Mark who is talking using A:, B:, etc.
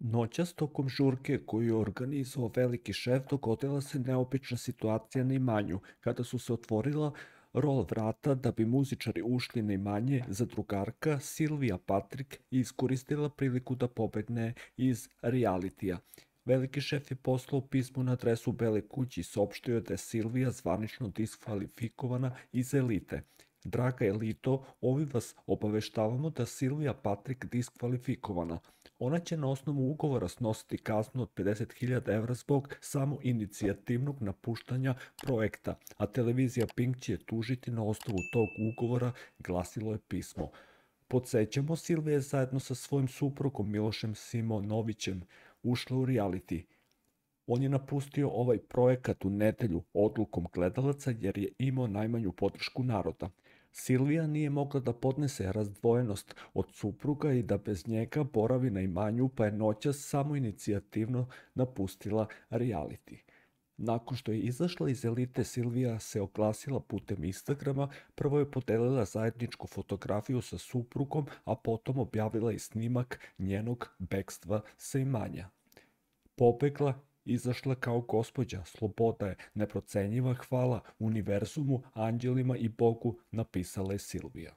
A: Noćas tokom žurke koju organizovao veliki šef dogodila se neobična situacija na imanju, kada su se otvorila rol vrata da bi muzičari ušli na imanje, zadrugarka Silvija Patrik iskoristila priliku da pobegne iz realitija. Veliki šef je poslao pismo na adresu Bele kući i saopštio da je Silvija zvanično diskvalifikovana iz elite. Draga elito, ovi vas obaveštavamo da Silvija Patrik diskvalifikovana. Ona će na osnovu ugovora snositi kaznu od 50.000 evra zbog samo inicijativnog napuštanja projekta, a televizija Pink će tužiti na osnovu tog ugovora, glasilo je pismo. Podsećamo, Silvija je zajedno sa svojim suprugom Milošem Simonovićem ušla u reality. On je napustio ovaj projekat u nedelju odlukom gledalaca jer je imao najmanju podršku naroda. Silvija nije mogla da podnese razdvojenost od supruga i da bez njega boravi na imanju, pa je noćas samo inicijativno napustila reality. Nakon što je izašla iz elite, Silvija se oglasila putem Instagrama, prvo je podelila zajedničku fotografiju sa suprugom, a potom objavila i snimak njenog bekstva sa imanja. Pobegla izašla kao gospođa, sloboda je neprocenjiva hvala univerzumu, anđelima i Bogu, napisala je Silvija.